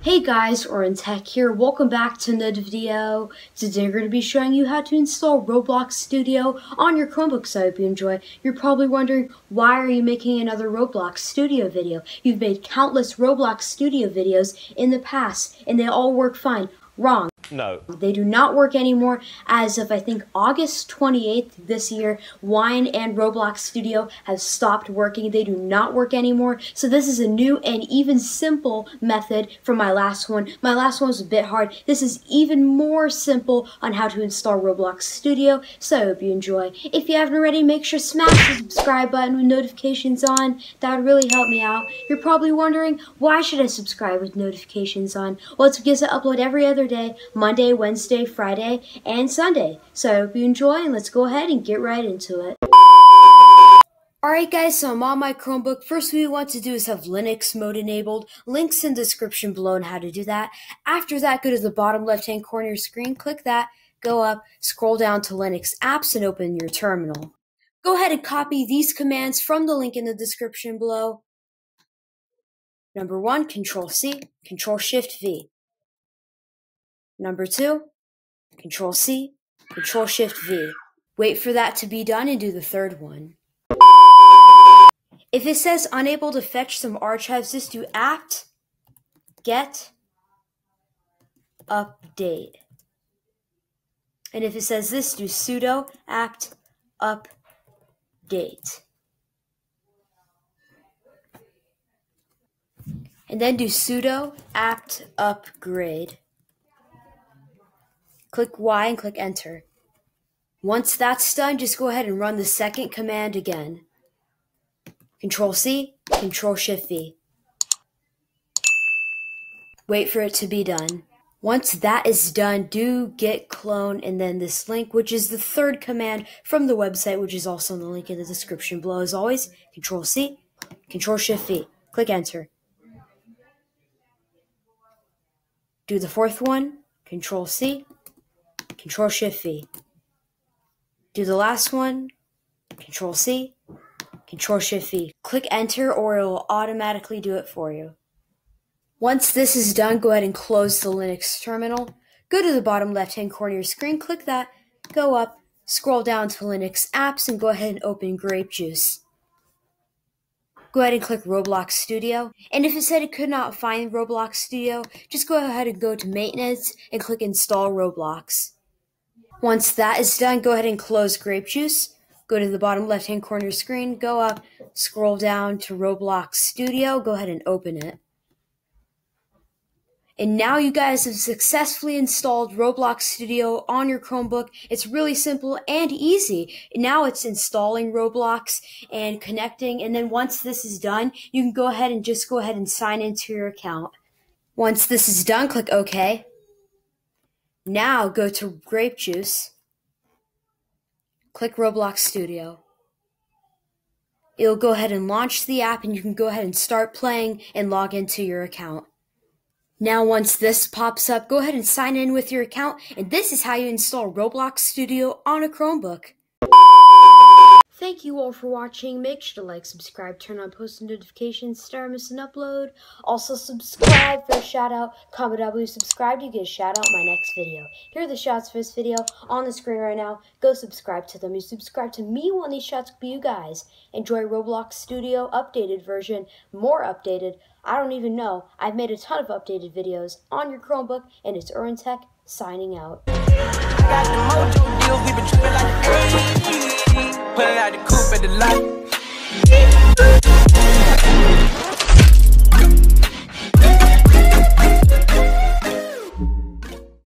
Hey guys, IrwinTech here. Welcome back to another video. Today we're going to be showing you how to install Roblox Studio on your Chromebook, so I hope you enjoy. You're probably wondering, why are you making another Roblox Studio video? You've made countless Roblox Studio videos in the past, and they all work fine. Wrong. No. They do not work anymore as of I think August 28th this year. Wine and Roblox Studio have stopped working. They do not work anymore. So this is a new and even simple method from my last one. My last one was a bit hard. This is even more simple on how to install Roblox Studio. So I hope you enjoy. If you haven't already, make sure to smash the subscribe button with notifications on. That would really help me out. You're probably wondering, why should I subscribe with notifications on? Well, it's because I upload every other day Monday, Wednesday, Friday, and Sunday. So I hope you enjoy and let's go ahead and get right into it. Alright guys, so I'm on my Chromebook. First we want to do is have Linux mode enabled. Links in the description below on how to do that. After that, go to the bottom left hand corner of your screen, click that, go up, scroll down to Linux apps and open your terminal. Go ahead and copy these commands from the link in the description below. Number one, Control C, Control Shift V. Number two, Control C, Control Shift V. Wait for that to be done and do the third one. If it says unable to fetch some archives, just do apt get update. And if it says this, do sudo apt update. And then do sudo apt upgrade click Y and click enter. Once that's done, just go ahead and run the second command again. Control C, Control Shift V. Wait for it to be done. Once that is done, do git clone and then this link, which is the third command from the website, which is also in the link in the description below. As always, Control C, Control Shift V. Click enter. Do the fourth one, Control C, Control Shift V. Do the last one, Control C, Control Shift V. Click enter or it will automatically do it for you. Once this is done, go ahead and close the Linux terminal. Go to the bottom left hand corner of your screen, click that, go up, scroll down to Linux apps, and go ahead and open Grapejuice go ahead and click Roblox Studio. And if it said it could not find Roblox Studio, just go ahead and go to Maintenance and click Install Roblox. Once that is done, go ahead and close Grapejuice. Go to the bottom left hand corner screen, go up, scroll down to Roblox Studio, go ahead and open it. And now you guys have successfully installed Roblox Studio on your Chromebook. It's really simple and easy. Now it's installing Roblox and connecting. And then once this is done, you can go ahead and just go ahead and sign into your account. Once this is done, click OK. Now go to Grapejuice, click Roblox Studio. It'll go ahead and launch the app and you can go ahead and start playing and log into your account. Now once this pops up, go ahead and sign in with your account and this is how you install Roblox Studio on a Chromebook. Thank you all for watching. Make sure to like, subscribe, turn on post notifications, star miss an upload. Also subscribe for a shout out. Comment down below, subscribe to get a shout out my next video. Here are the shots for this video on the screen right now. Go subscribe to them. You subscribe to me of these shots be you guys. Enjoy Roblox Studio updated version, more updated. I don't even know. I've made a ton of updated videos on your Chromebook and it's IrwinTech signing out. Pulling out the coupe at the light.